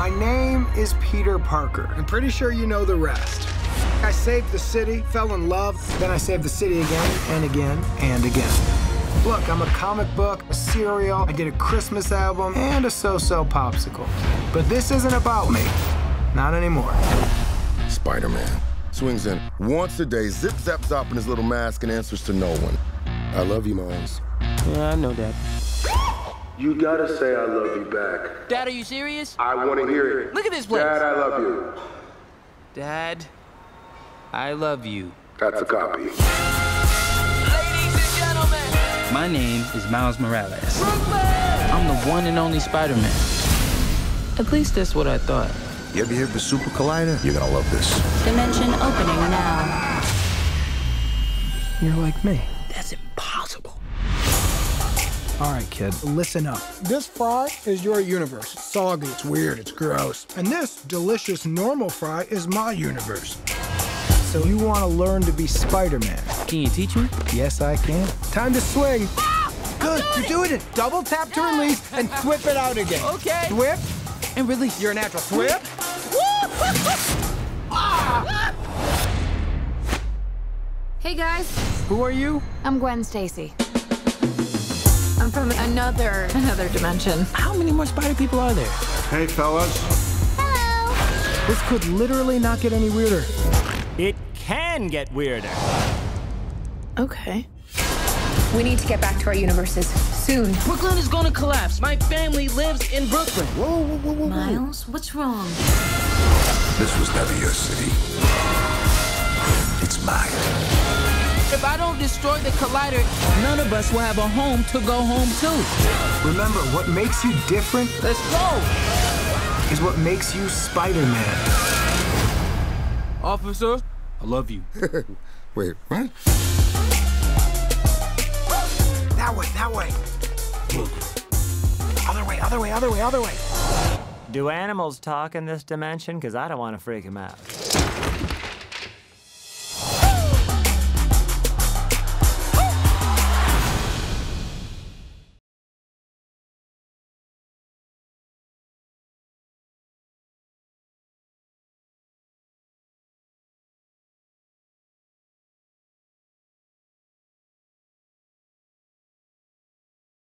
My name is Peter Parker. I'm pretty sure you know the rest. I saved the city, fell in love, then I saved the city again and again and again. Look, I'm a comic book, a cereal, I did a Christmas album, and a so-so popsicle. But this isn't about me. Not anymore. Spider-Man. Swings in once a day, zip zap zop in his little mask and answers to no one. I love you, Miles. Yeah, I know that. You gotta say I love you back. Dad, are you serious? I wanna hear it. Look at this place. Dad, I love you. Dad, I love you. That's a copy. Ladies and gentlemen, My name is Miles Morales. I'm the one and only Spider-Man. At least that's what I thought. You ever hear of the Super Collider? You're gonna love this. Dimension opening now. You're like me. That's impossible. All right, kid, listen up. This fry is your universe. It's soggy, it's weird, it's gross. And this delicious normal fry is my universe. So you want to learn to be Spider-Man? Can you teach me? Yes, I can. Time to swing. Good, you're doing it. Double tap to release and whip it out again. Okay. Whip. And release. You're a natural. Whip. Hey guys, Who are you? I'm Gwen Stacy. I'm from another another dimension. How many more spider people are there? Hey, fellas. Hello. This could literally not get any weirder. It can get weirder. Okay. We need to get back to our universes soon. Brooklyn is gonna collapse. My family lives in Brooklyn. Whoa, whoa, whoa, whoa, whoa. Miles, what's wrong? This was never your city. It's mine. If I don't destroy the collider, none of us will have a home to go home to. Remember, what makes you different Let's go. is what makes you Spider-Man. Officer, I love you. Wait, what? That way, that way. Other way, other way, other way, other way. Do animals talk in this dimension? Because I don't want to freak them out.